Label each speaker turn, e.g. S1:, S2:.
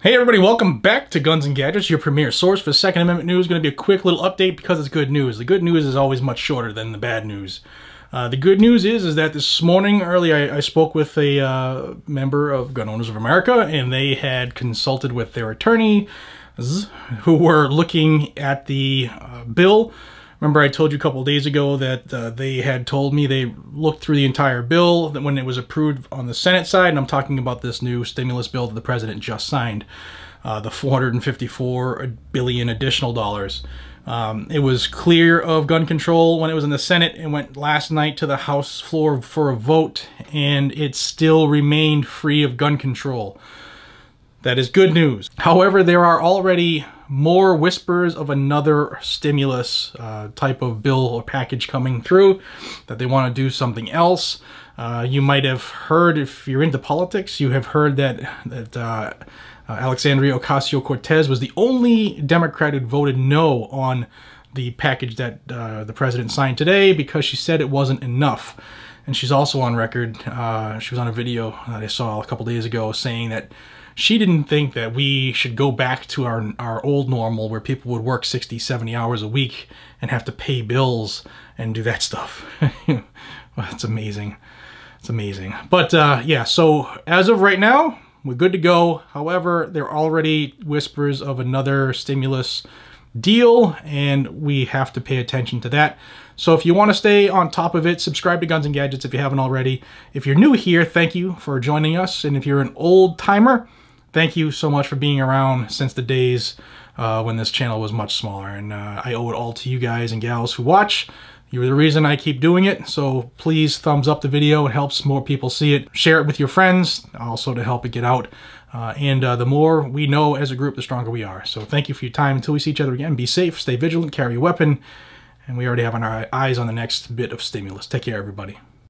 S1: Hey everybody, welcome back to Guns and Gadgets, your premier source for Second Amendment news. Going to be a quick little update because it's good news. The good news is always much shorter than the bad news. Uh, the good news is is that this morning early I, I spoke with a uh, member of Gun Owners of America and they had consulted with their attorney who were looking at the uh, bill Remember I told you a couple days ago that uh, they had told me they looked through the entire bill when it was approved on the Senate side, and I'm talking about this new stimulus bill that the president just signed, uh, the 454 billion additional dollars. Um, it was clear of gun control when it was in the Senate. It went last night to the House floor for a vote, and it still remained free of gun control. That is good news. However, there are already more whispers of another stimulus uh, type of bill or package coming through, that they want to do something else. Uh, you might have heard, if you're into politics, you have heard that, that uh, uh Alexandria Ocasio-Cortez was the only Democrat who voted no on the package that uh, the president signed today because she said it wasn't enough. And she's also on record, uh, she was on a video that I saw a couple days ago saying that she didn't think that we should go back to our, our old normal where people would work 60, 70 hours a week and have to pay bills and do that stuff. well, that's amazing. It's amazing. But uh, yeah, so as of right now, we're good to go. However, there are already whispers of another stimulus deal, and we have to pay attention to that. So if you want to stay on top of it, subscribe to Guns and Gadgets if you haven't already. If you're new here, thank you for joining us. And if you're an old timer, thank you so much for being around since the days uh, when this channel was much smaller. And uh, I owe it all to you guys and gals who watch. You're the reason I keep doing it, so please thumbs up the video. It helps more people see it. Share it with your friends, also to help it get out. Uh, and uh, the more we know as a group, the stronger we are. So thank you for your time. Until we see each other again, be safe, stay vigilant, carry a weapon, and we already have our eyes on the next bit of stimulus. Take care, everybody.